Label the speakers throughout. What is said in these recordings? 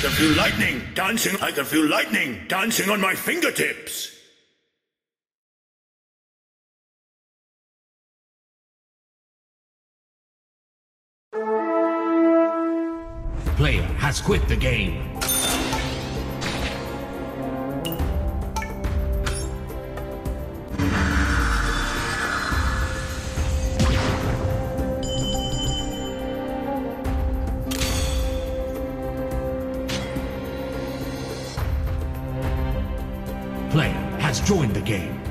Speaker 1: I can feel lightning dancing. I can feel lightning dancing on my fingertips.
Speaker 2: Player has quit the game. Joined the game.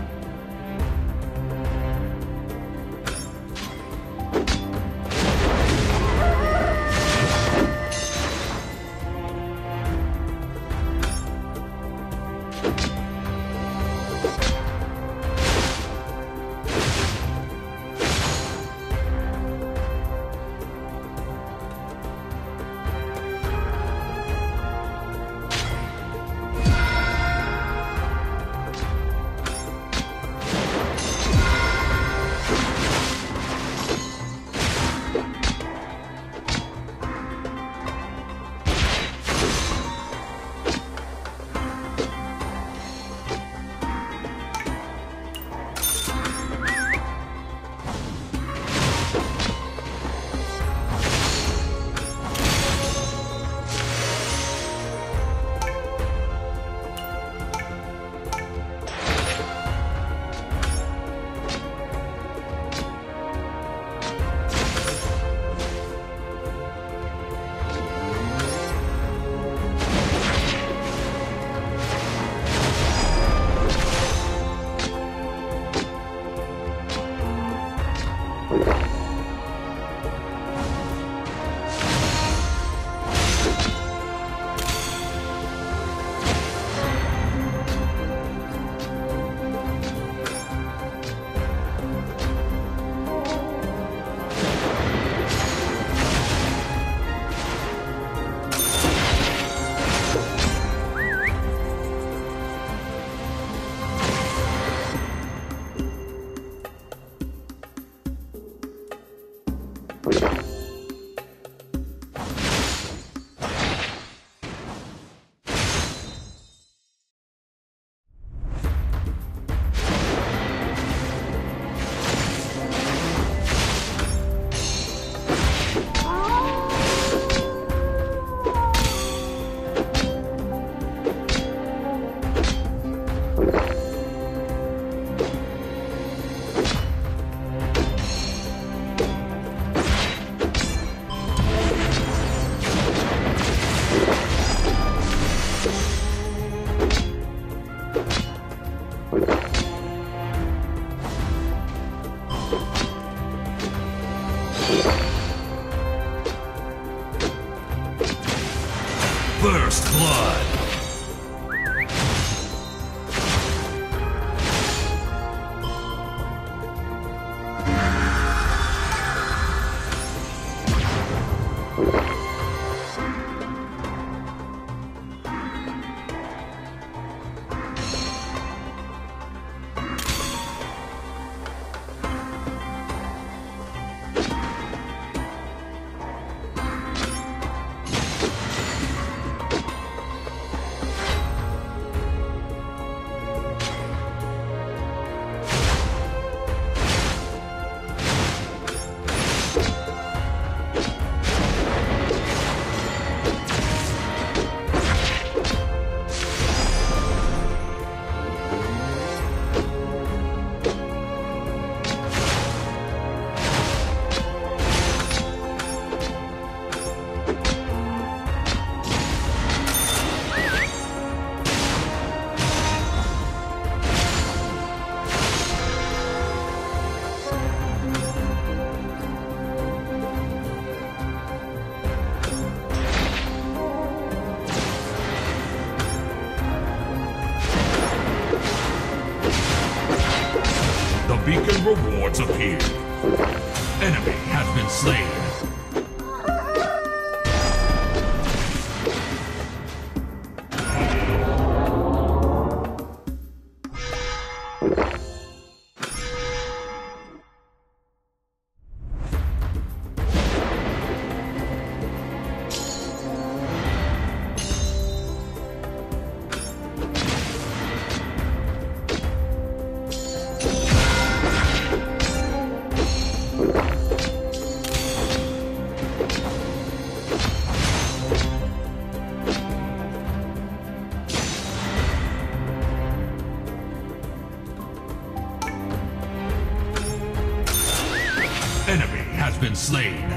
Speaker 2: Been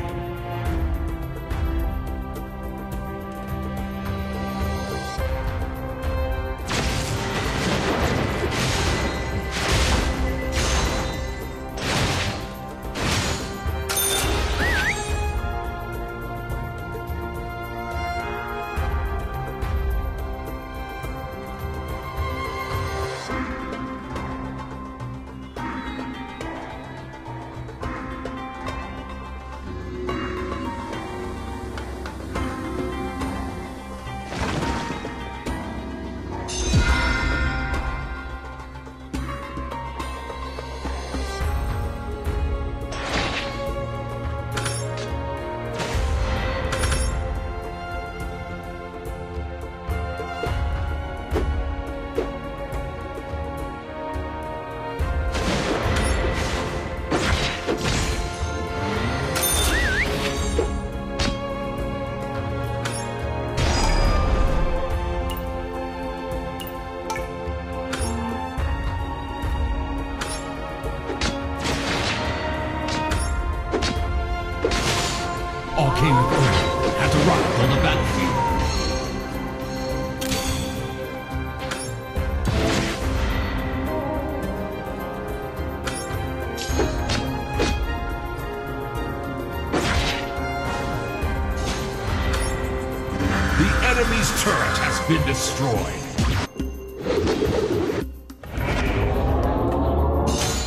Speaker 2: The enemy's turret has been destroyed.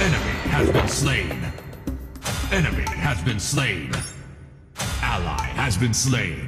Speaker 2: Enemy has been slain. Enemy has been slain. Ally has been slain.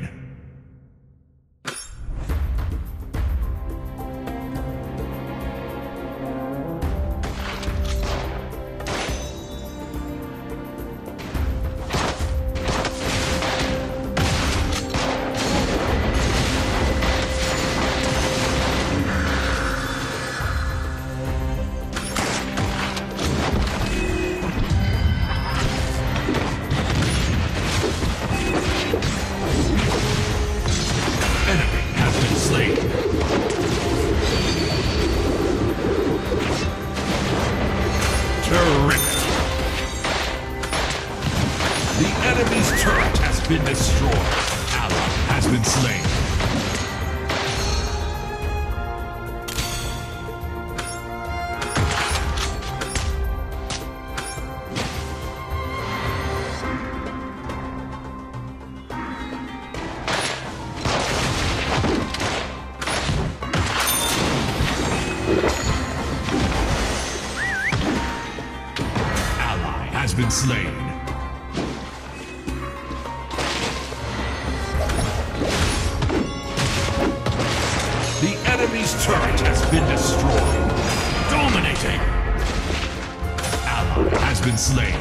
Speaker 2: Slain.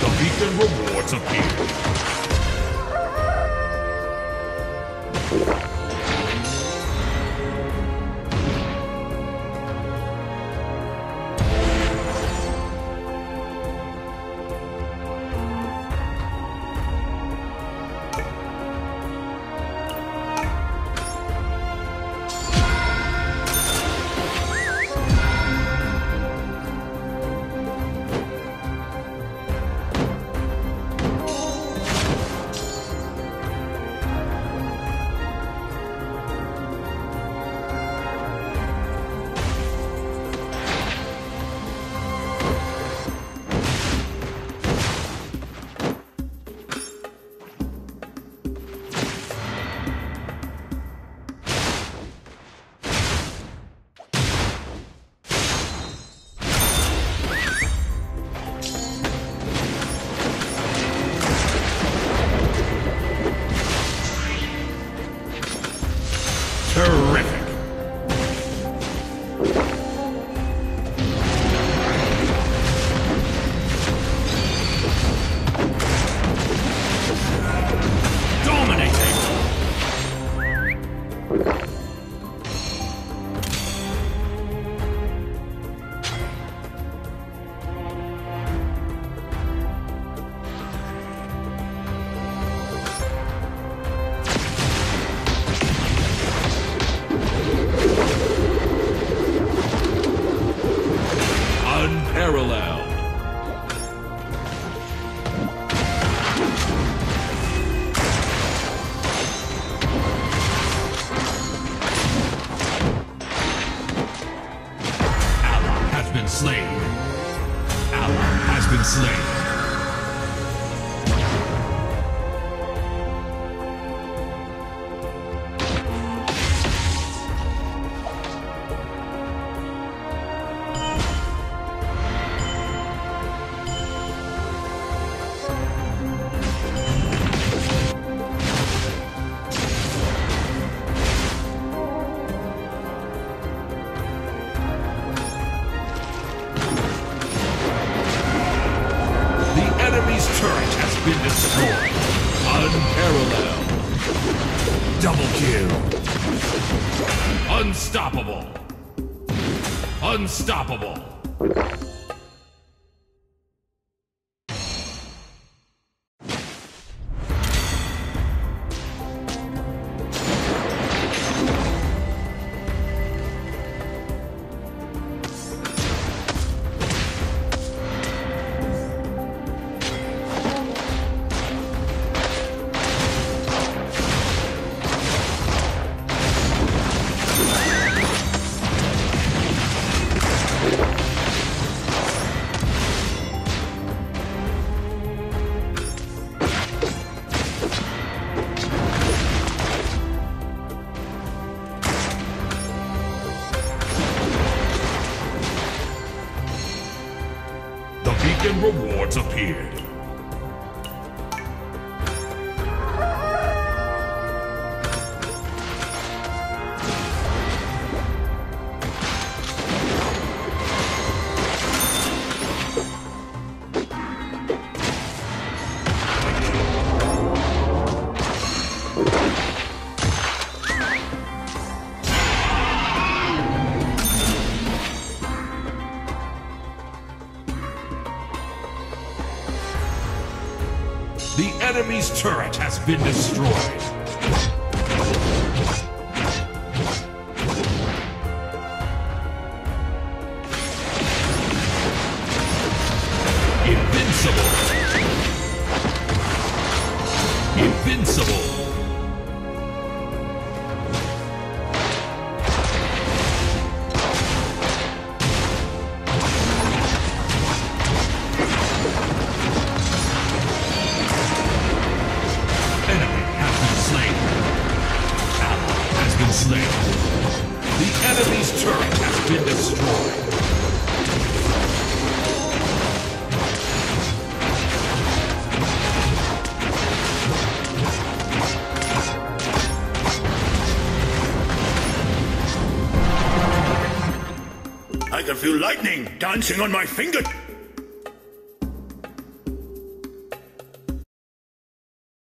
Speaker 2: The beacon rewards appear. The enemy's turret has been destroyed. Unparalleled. Double kill. Unstoppable. Unstoppable. Rewards appeared. Enemy's turret has been destroyed. The enemy's turret has been destroyed.
Speaker 1: I can feel lightning dancing on my finger.